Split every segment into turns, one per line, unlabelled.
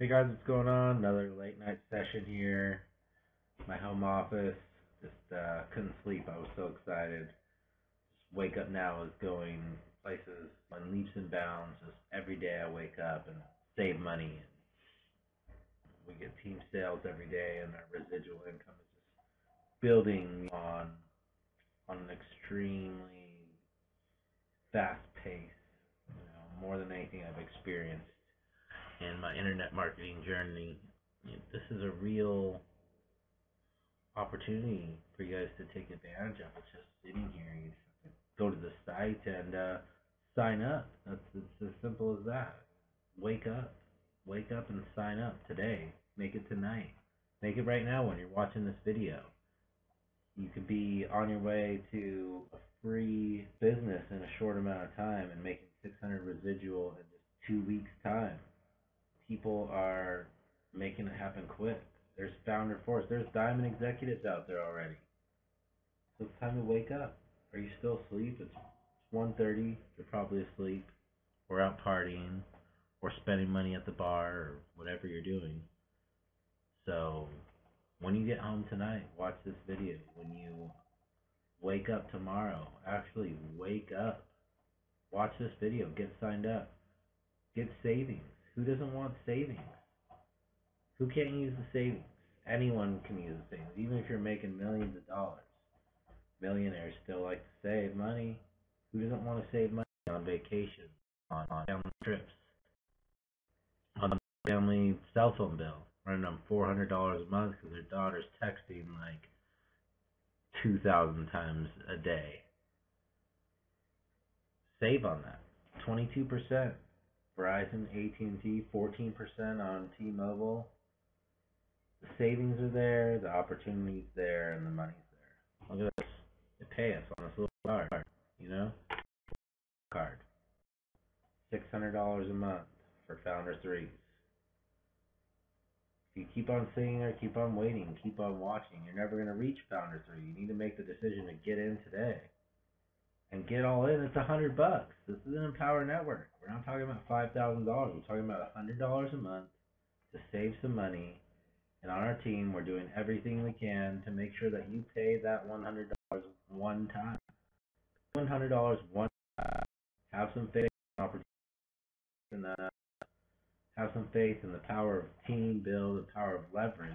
Hey guys, what's going on? Another late night session here. My home office. Just uh, couldn't sleep. I was so excited. Just wake up now is going places on leaps and bounds. Just every day I wake up and save money. We get team sales every day, and our residual income is just building on on an extremely fast pace. You know, more than anything I've experienced in my internet marketing journey. This is a real opportunity for you guys to take advantage of. It's just sitting here. You go to the site and uh, sign up. That's it's as simple as that. Wake up, wake up and sign up today. Make it tonight. Make it right now when you're watching this video. You could be on your way to a free business in a short amount of time and making 600 residual in just two weeks time people are making it happen quick. There's founder force. There's diamond executives out there already. So it's time to wake up. Are you still asleep? It's 1:30. You're probably asleep, or out partying, or spending money at the bar, or whatever you're doing. So when you get home tonight, watch this video. When you wake up tomorrow, actually wake up. Watch this video. Get signed up. Get savings who doesn't want savings? Who can't use the savings? Anyone can use the savings, even if you're making millions of dollars. Millionaires still like to save money. Who doesn't want to save money on vacation, on, on family trips, on the family cell phone bill, running them $400 a month because their daughter's texting like 2,000 times a day? Save on that. 22%. Verizon, AT&T, 14% on T-Mobile. The savings are there, the opportunity's there, and the money's there. Look at this. They pay us on this little card, you know? Card. $600 a month for Founder 3s. If you keep on sitting there, keep on waiting, keep on watching, you're never going to reach Founder 3. You need to make the decision to get in today and get all in, it's a hundred bucks. This is an Empower Network. We're not talking about five thousand dollars. We're talking about a hundred dollars a month to save some money. And on our team, we're doing everything we can to make sure that you pay that one hundred dollars one time. One hundred dollars one time. Have some faith in opportunity. And uh, have some faith in the power of team build, the power of leverage.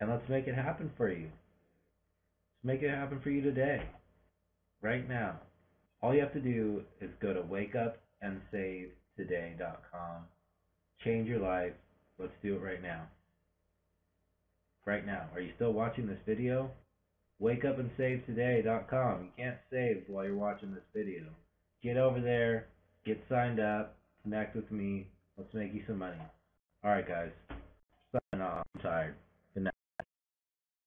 And let's make it happen for you. Let's make it happen for you today right now. All you have to do is go to wakeupandSaveToday.com. Change your life. Let's do it right now. Right now. Are you still watching this video? WakeUpandSaveToday.com. You can't save while you're watching this video. Get over there, get signed up, connect with me. Let's make you some money. Alright, guys. Sign off. I'm tired.